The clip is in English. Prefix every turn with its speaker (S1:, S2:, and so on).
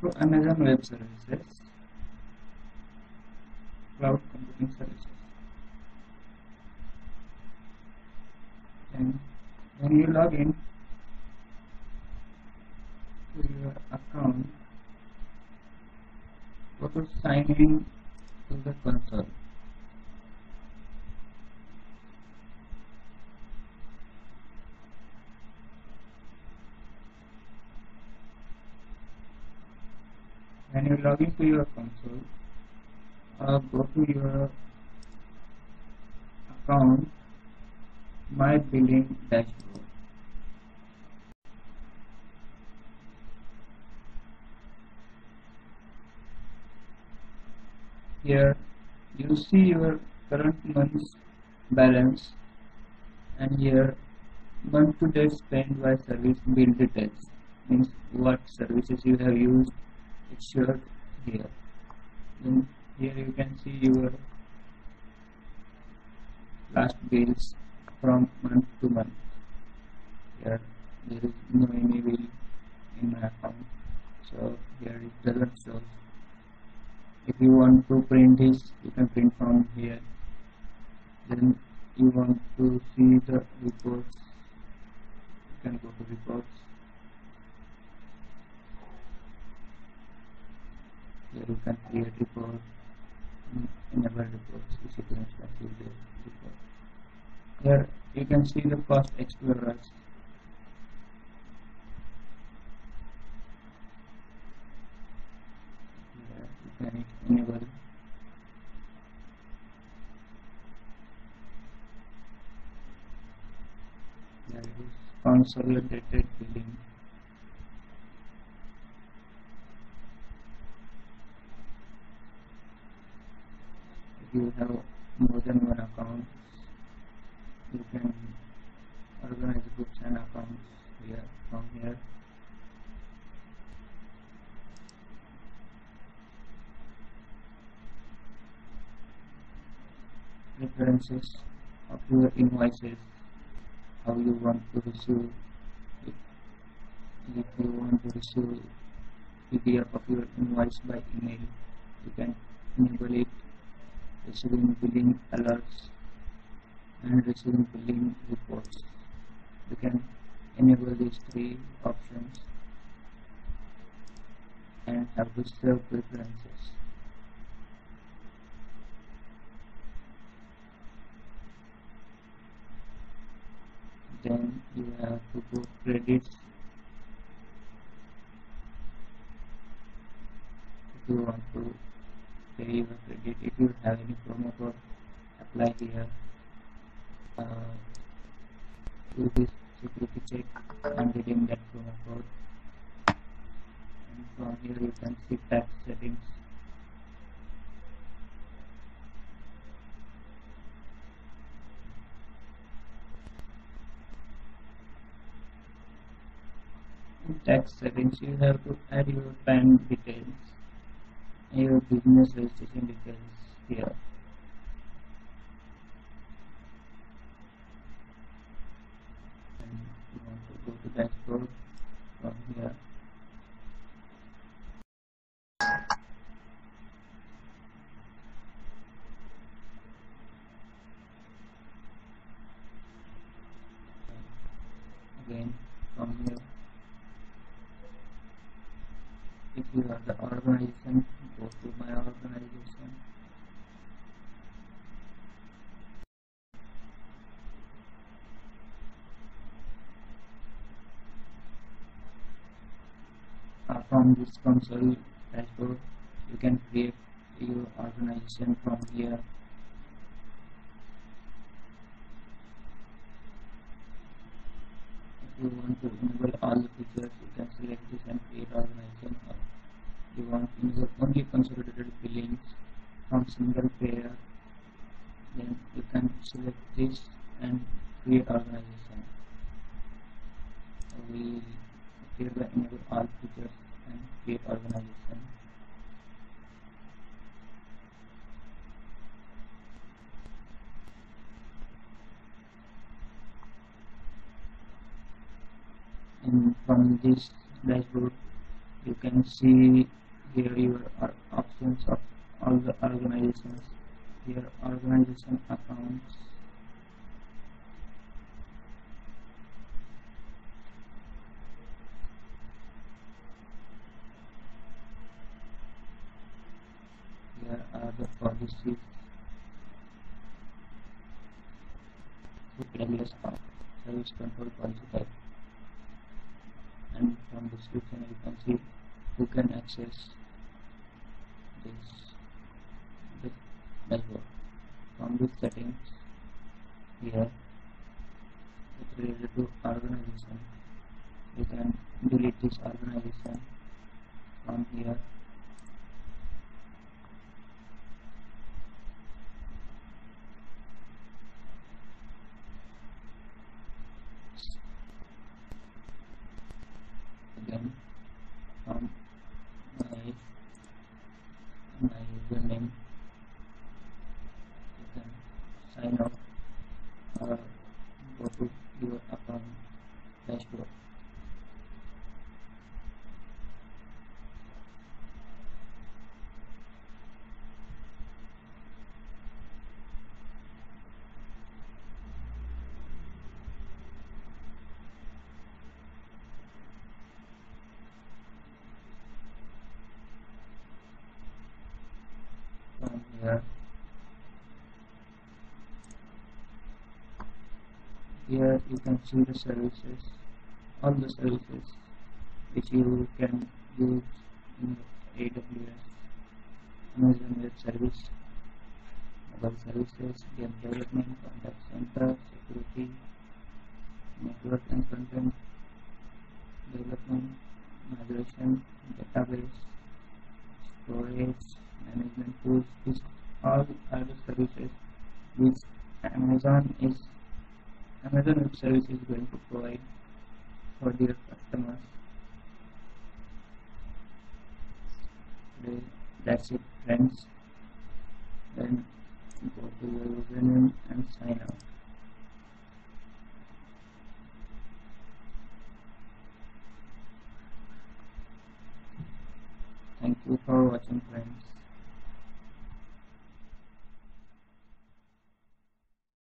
S1: to Amazon Web Services, Cloud Computing Services. And when you log in to your account, go to sign in to the console. When you log into your console. Uh, go to your account. My billing dashboard. Here you see your current month's balance. And here month to date spent by service bill details. Means what services you have used it's here then here you can see your last bills from month to month. Here there is no any bill in my account. So here it doesn't show. If you want to print this you can print from here. Then you want to see the reports. You can go to reports you can create report enable reports the report here you can see the cost explorers here you can enable here is. Consolidated billing you have more than one account you can organize groups and accounts here from here preferences of your invoices how you want to receive it. if you want to receive PDF of your invoice by email you can enable it receiving billing alerts and receiving billing reports. You can enable these three options and have to save preferences. Then you have to go credits if you want to credit if you have any promo code apply here uh, do this security check and redeem that promo code and from here you can see tax settings in tax settings you have to add your PAN details your business registration details here and you want to go to dashboard from here again from here you are the organization go to my organization. Uh, from this console dashboard you can create your organization from here. If you want to enable all the features you can select this and create organization. or you want to enable only consolidated billings from single payer then you can select this and create organization. We here enable all features and create organization. And from this dashboard you can see here your options of all the organizations here organization accounts. Here are the policies. AWS service control policy type. And from description you can see who can access this, dashboard from this settings here it's related to organization. You can delete this organization from here. Again from my my username you can sign up or go to your account dashboard from here here you can see the services all the services which you can use in AWS Amazon Web Service mobile services game development contact center security network and content development migration database storage management tools these all are the services which Amazon is Amazon Web Service is going to provide for their customers. Today, that's it friends. Then go to your username and sign up Thank you for watching friends.